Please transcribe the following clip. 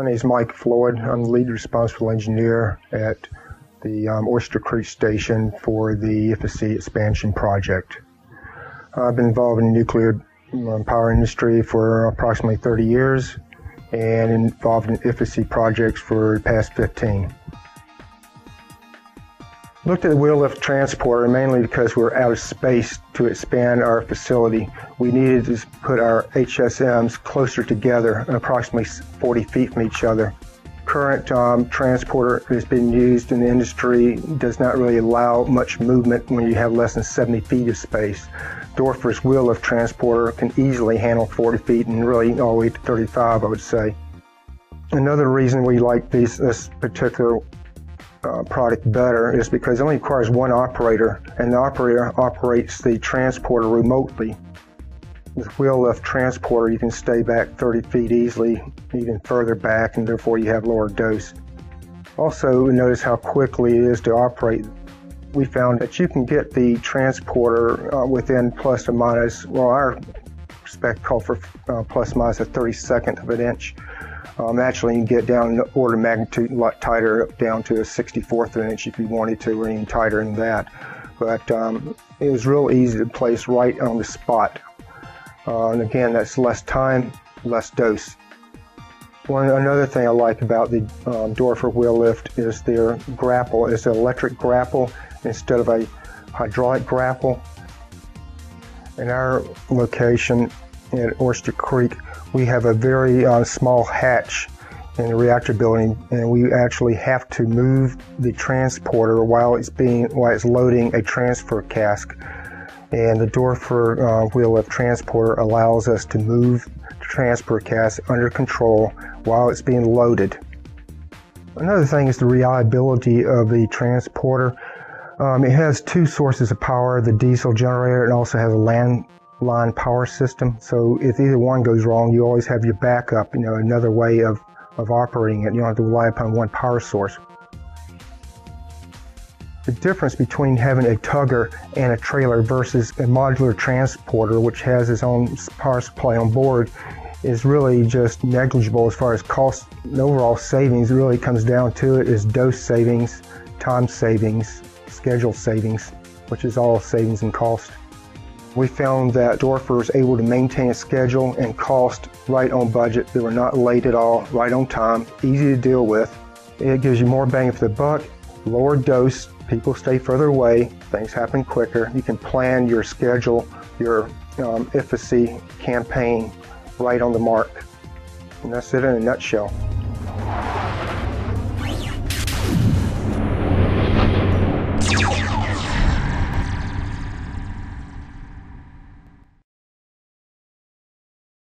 My name is Mike Floyd. I'm the lead responsible engineer at the um, Oyster Creek Station for the IFC expansion project. I've been involved in the nuclear um, power industry for approximately 30 years and involved in IFC projects for the past 15. Looked at the Wheelift transporter mainly because we are out of space to expand our facility. We needed to put our HSMs closer together, approximately 40 feet from each other. Current um, transporter that has been used in the industry does not really allow much movement when you have less than 70 feet of space. Dorfer's Wheelift transporter can easily handle 40 feet and really all the way to 35, I would say. Another reason we like these, this particular uh, product better is because it only requires one operator, and the operator operates the transporter remotely. With Wheelift transporter, you can stay back 30 feet easily, even further back, and therefore you have lower dose. Also, notice how quickly it is to operate. We found that you can get the transporter uh, within plus or minus, well, our spec called for uh, plus minus a 32nd of an inch. Um, actually, you can get down an order of magnitude a lot tighter, down to a 64th of an inch if you wanted to, or even tighter than that. But um, it was real easy to place right on the spot. Uh, and again, that's less time, less dose. One another thing I like about the um, Dorfer Wheelift is their grapple. It's an electric grapple instead of a hydraulic grapple. In our location at Oyster Creek, we have a very uh, small hatch in the reactor building, and we actually have to move the transporter while it's being while it's loading a transfer cask. And the Dorfer uh, Wheelift transporter allows us to move the transfer cask under control while it's being loaded. Another thing is the reliability of the transporter. Um, it has two sources of power, the diesel generator and also has a land line power system. So if either one goes wrong, you always have your backup, you know, another way of, of operating it. You don't have to rely upon one power source. The difference between having a tugger and a trailer versus a modular transporter, which has its own power supply on board, is really just negligible as far as cost and overall savings. Really comes down to it is dose savings, time savings, schedule savings, which is all savings in cost. We found that Dorfer was able to maintain a schedule and cost right on budget. They were not late at all, right on time, easy to deal with. It gives you more bang for the buck, lower dose, people stay further away, things happen quicker. You can plan your schedule, your um, campaign right on the mark. And that's it in a nutshell.